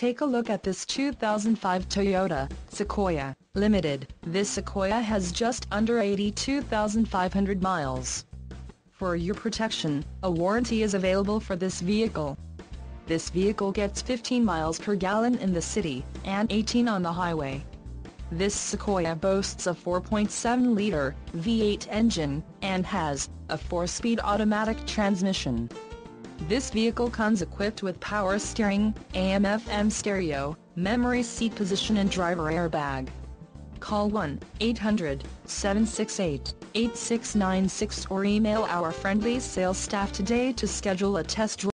Take a look at this 2005 Toyota Sequoia Limited. This Sequoia has just under 82,500 miles. For your protection, a warranty is available for this vehicle. This vehicle gets 15 miles per gallon in the city, and 18 on the highway. This Sequoia boasts a 4.7-liter V8 engine, and has a 4-speed automatic transmission. This vehicle comes equipped with power steering, AM-FM stereo, memory seat position and driver airbag. Call 1-800-768-8696 or email our friendly sales staff today to schedule a test drive.